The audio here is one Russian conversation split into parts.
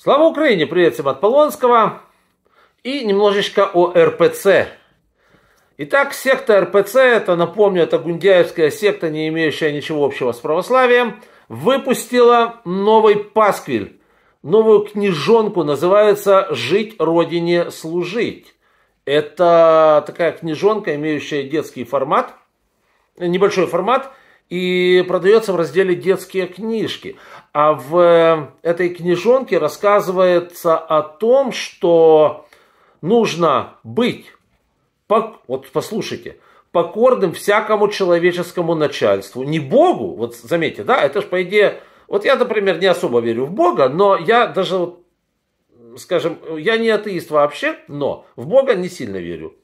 Слава Украине! Привет всем от Полонского. И немножечко о РПЦ. Итак, секта РПЦ, это, напомню, это гундяевская секта, не имеющая ничего общего с православием, выпустила новый пасквиль, новую книжонку, называется «Жить Родине служить». Это такая книжонка, имеющая детский формат, небольшой формат, и продается в разделе «Детские книжки». А в этой книжонке рассказывается о том, что нужно быть, вот послушайте, покорным всякому человеческому начальству. Не Богу, вот заметьте, да, это же по идее, вот я, например, не особо верю в Бога, но я даже, скажем, я не атеист вообще, но в Бога не сильно верю.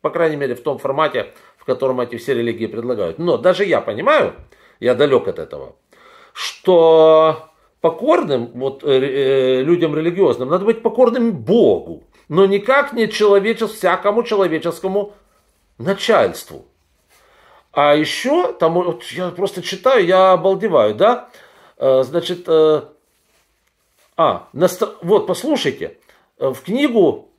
По крайней мере, в том формате, в котором эти все религии предлагают. Но даже я понимаю, я далек от этого, что покорным вот, э, э, людям религиозным надо быть покорным Богу, но никак не человечес, всякому человеческому начальству. А еще, там, вот я просто читаю, я обалдеваю, да, э, значит, э, а, настро... вот, послушайте, э, в книгу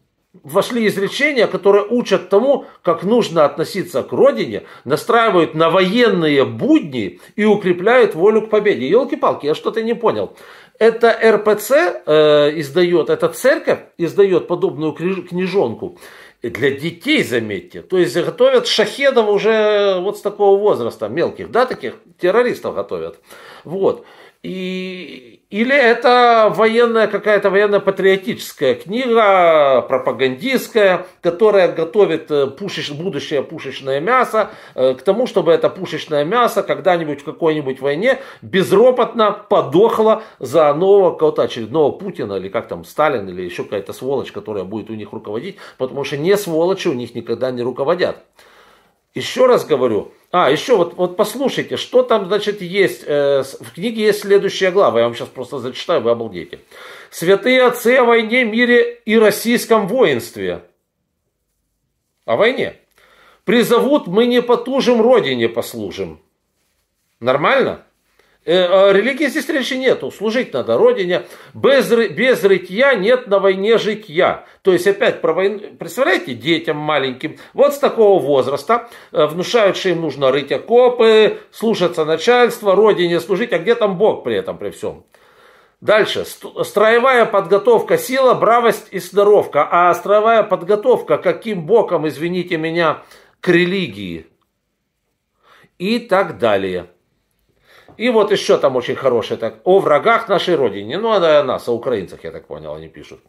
вошли изречения, которые учат тому, как нужно относиться к родине, настраивают на военные будни и укрепляют волю к победе. Елки-палки, я что-то не понял. Это РПЦ э, издает, эта церковь издает подобную книжонку для детей, заметьте. То есть готовят шахедов уже вот с такого возраста, мелких, да, таких террористов готовят. Вот. И, или это военная какая-то военно-патриотическая книга, пропагандистская, которая готовит э, пушеч, будущее пушечное мясо э, к тому, чтобы это пушечное мясо когда-нибудь в какой-нибудь войне безропотно подохло за нового какого-то очередного Путина, или как там, Сталин, или еще какая-то сволочь, которая будет у них руководить, потому что не сволочи у них никогда не руководят. Еще раз говорю, а, еще вот, вот послушайте, что там, значит, есть. Э, в книге есть следующая глава, я вам сейчас просто зачитаю, вы обалдеете. Святые отцы о войне, мире и российском воинстве. О войне. Призовут, мы не потужим, родине послужим. Нормально? Э, религии здесь речи нету. Служить надо родине. Без, без рытья нет на войне житья. То есть опять про войну. Представляете, детям маленьким, вот с такого возраста, э, внушают, что им нужно рыть окопы, слушаться начальства, родине служить. А где там Бог при этом, при всем? Дальше. Строевая подготовка, сила, бравость и здоровка. А строевая подготовка, каким боком, извините меня, к религии? И так далее. И вот еще там очень хорошее, так, о врагах нашей Родине. Ну, это о нас, о украинцах, я так понял, они пишут.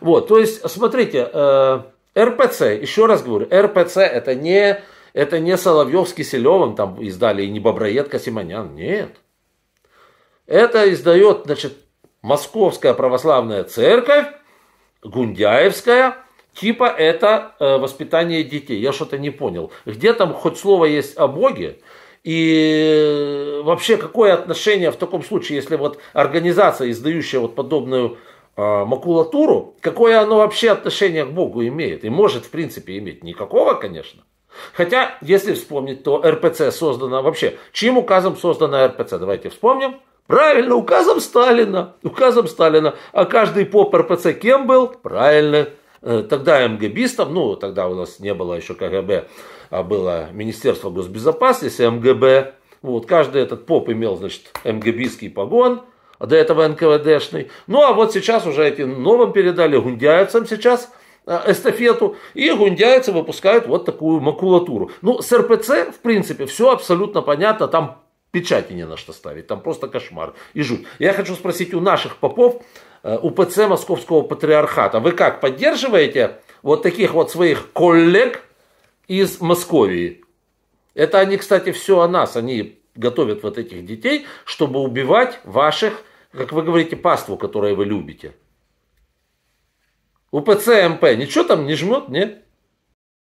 Вот, то есть, смотрите, э, РПЦ, еще раз говорю, РПЦ это не, это не Соловьев с Киселевым там издали, и не Боброедка Симонян, нет. Это издает, значит, Московская православная церковь, Гундяевская, типа это э, воспитание детей. Я что-то не понял. Где там хоть слово есть о Боге? И вообще, какое отношение в таком случае, если вот организация, издающая вот подобную э, макулатуру, какое оно вообще отношение к Богу имеет? И может, в принципе, иметь никакого, конечно. Хотя, если вспомнить, то РПЦ создана вообще, чьим указом создана РПЦ? Давайте вспомним. Правильно, указом Сталина. Указом Сталина. А каждый поп РПЦ кем был? Правильно. Э, тогда МГБистом, ну, тогда у нас не было еще КГБ, а было Министерство госбезопасности, МГБ. Вот, каждый этот поп имел, значит, МГБистский погон, а до этого НКВДшный. Ну, а вот сейчас уже этим новым передали гундяевцам сейчас э, эстафету, и гундяйцы выпускают вот такую макулатуру. Ну, с РПЦ, в принципе, все абсолютно понятно, там печати не на что ставить, там просто кошмар и жуть. Я хочу спросить у наших попов, э, УПЦ Московского Патриархата, вы как, поддерживаете вот таких вот своих коллег, из Московии. Это они, кстати, все о нас. Они готовят вот этих детей, чтобы убивать ваших, как вы говорите, паству, которую вы любите. УПЦ МП ничего там не жмет, нет?